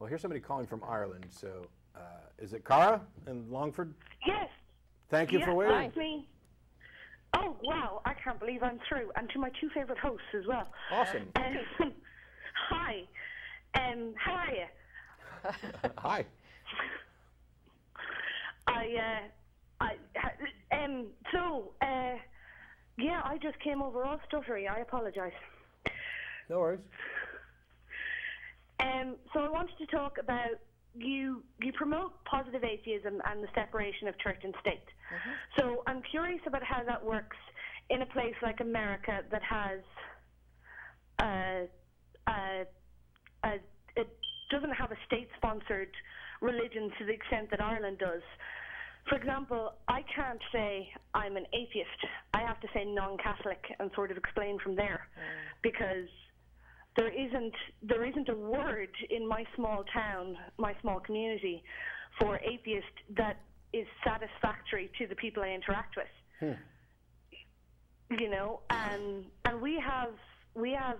Well, here's somebody calling from Ireland. So, uh, is it Cara in Longford? Yes. Thank you yes, for waiting. that's me. Oh wow! I can't believe I'm through, and to my two favorite hosts as well. Awesome. Um, hi. Um, how are you? Hi. I, uh, I, um, so, uh, yeah, I just came over all stuttery. I apologise. No worries. Um, so I wanted to talk about you. You promote positive atheism and the separation of church and state. So I'm curious about how that works in a place like America that has uh, uh, uh, it doesn't have a state-sponsored religion to the extent that Ireland does. For example, I can't say I'm an atheist. I have to say non-Catholic and sort of explain from there, because there isn't there isn't a word in my small town, my small community, for atheist that is satisfactory to the people I interact with. Hmm. You know, and and we have we have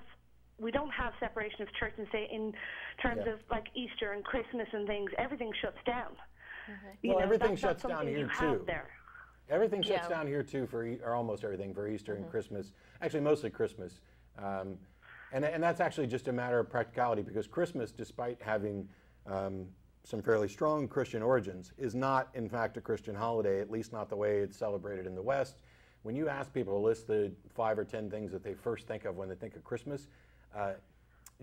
we don't have separation of church and state in terms Yeah. of like Easter and Christmas and things. Everything shuts down. Mm-hmm. You Well, know, everything that's shuts down here, too. There. Everything shuts Yeah. down here too for, E- or almost everything for Easter and mm-hmm. Christmas. Actually, mostly Christmas. Um, and, and that's actually just a matter of practicality because Christmas, despite having um, some fairly strong Christian origins, is not, in fact, a Christian holiday, at least not the way it's celebrated in the West. When you ask people to list the five or ten things that they first think of when they think of Christmas, uh,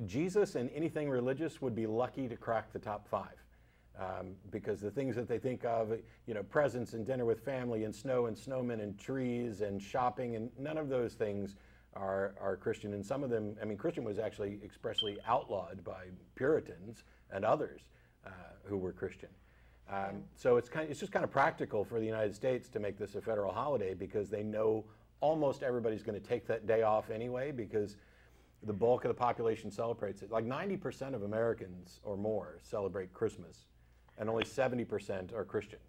Jesus and anything religious would be lucky to crack the top five. Um, because the things that they think of, you know, presents and dinner with family and snow and snowmen and trees and shopping and none of those things are, are Christian. And some of them, I mean, Christian was actually expressly outlawed by Puritans and others uh, who were Christian. Um, so it's kind of, it's just kind of practical for the United States to make this a federal holiday because they know almost everybody's going to take that day off anyway because the bulk of the population celebrates it. Like 90% of Americans or more celebrate Christmas, and only 70% are Christian.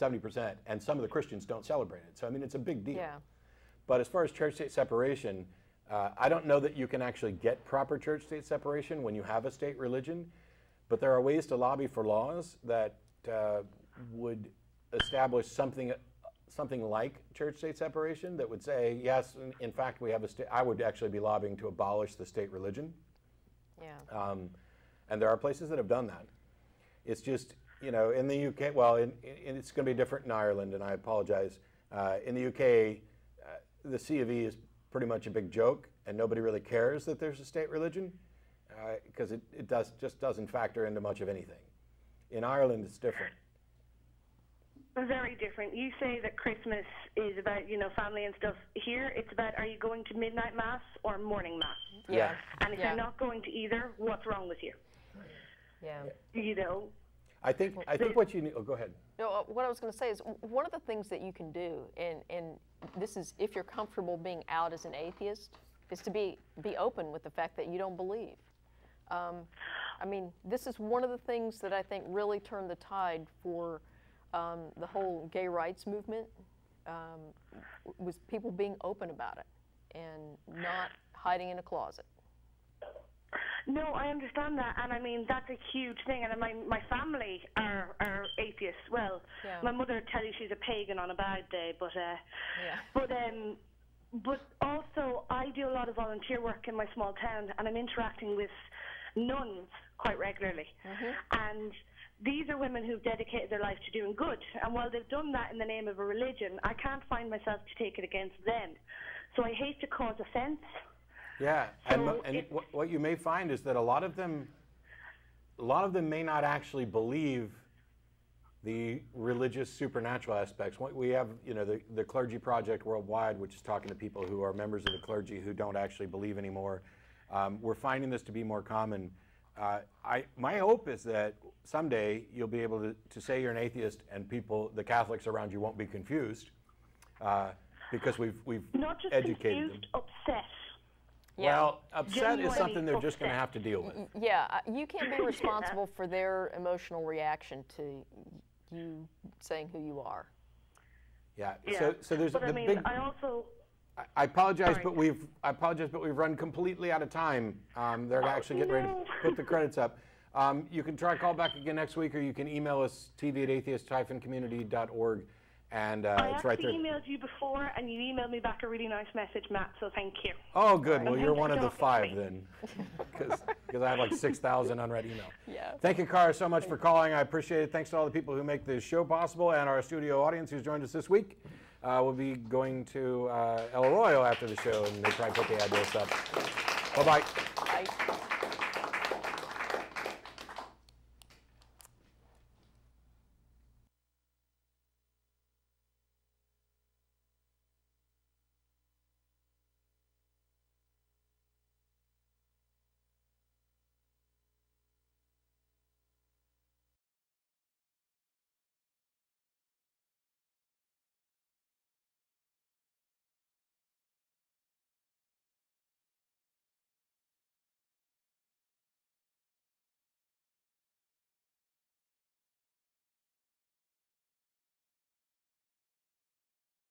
70%, and some of the Christians don't celebrate it. So, I mean, it's a big deal. Yeah. But as far as church state separation, uh, I don't know that you can actually get proper church state separation when you have a state religion, but there are ways to lobby for laws that uh, would establish something something like church state separation that would say, yes, in, in fact, we have a state. I would actually be lobbying to abolish the state religion. Yeah. Um, and there are places that have done that. It's just, you know, in the UK, well, in, in, it's going to be different in Ireland, and I apologize. Uh, in the UK, the C of E is pretty much a big joke, and nobody really cares that there's a state religion because it, it does, just doesn't factor into much of anything. In Ireland, it's different. Very different. You say that Christmas is about, you know, family and stuff. Here, it's about are you going to midnight mass or morning mass? Yeah. And if Yeah. you're not going to either, what's wrong with you? Yeah. You know, I think, I think what you need, oh, go ahead. No, uh, what I was going to say is one of the things that you can do, and, and this is if you're comfortable being out as an atheist, is to be, be open with the fact that you don't believe. Um, I mean, this is one of the things that I think really turned the tide for um, the whole gay rights movement um, was people being open about it and not hiding in a closet. No, I understand that, and I mean that's a huge thing. And my my family are are atheists. Well, Yeah. my mother would tell you she's a pagan on a bad day, but uh, Yeah. but um, but also I do a lot of volunteer work in my small town, and I'm interacting with nuns quite regularly, and. These are women who've dedicated their life to doing good, and while they've done that in the name of a religion, I can't find myself to take it against them. So I hate to cause offence. Yeah, and, So mo- and what, what you may find is that a lot of them, a lot of them may not actually believe the religious supernatural aspects. We have, you know, the, the Clergy Project Worldwide, which is talking to people who are members of the clergy who don't actually believe anymore. Um, we're finding this to be more common. Uh, I, my hope is that someday you'll be able to, to say you're an atheist and people, the Catholics around you won't be confused uh, because we've, we've Not just educated them. confused, upset. Yeah. Well, upset is something they're just going to have to deal with. Yeah, uh, you can't be responsible for their emotional reaction to you saying who you are. Yeah. Yeah. So, so there's but the I mean, big. I also I- I apologize, Sorry. but we've I apologize, but we've run completely out of time. Um, they're Oh, actually getting ready to put the credits up. Um, you can try call back again next week, or you can email us tv at atheist-community.org, and uh, I it's actually right there. emailed you before, and you emailed me back a really nice message, Matt. So thank you. Oh, good. Well, And you're one of the five me. then, because I have like 6,000 unread email. Yeah. Thank you, Cara, so much for calling. I appreciate it. Thanks to all the people who make this show possible and our studio audience who's joined us this week. Uh, we'll be going to uh, El Arroyo after the show, and they try and put the address up. Bye bye. Bye.